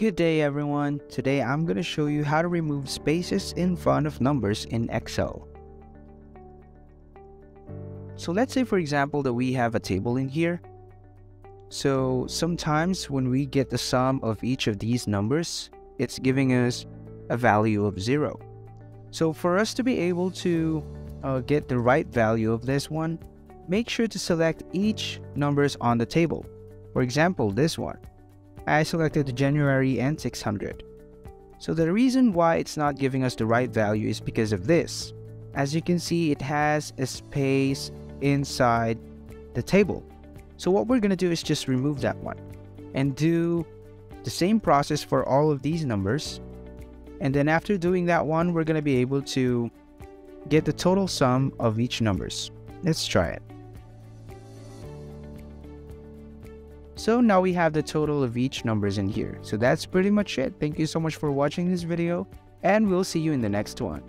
Good day everyone. Today I'm going to show you how to remove spaces in front of numbers in Excel. So let's say for example that we have a table in here. So sometimes when we get the sum of each of these numbers, it's giving us a value of 0. So for us to be able to uh, get the right value of this one, make sure to select each numbers on the table. For example, this one. I selected January and 600. So the reason why it's not giving us the right value is because of this. As you can see, it has a space inside the table. So what we're going to do is just remove that one and do the same process for all of these numbers. And then after doing that one, we're going to be able to get the total sum of each numbers. Let's try it. So now we have the total of each numbers in here. So that's pretty much it. Thank you so much for watching this video and we'll see you in the next one.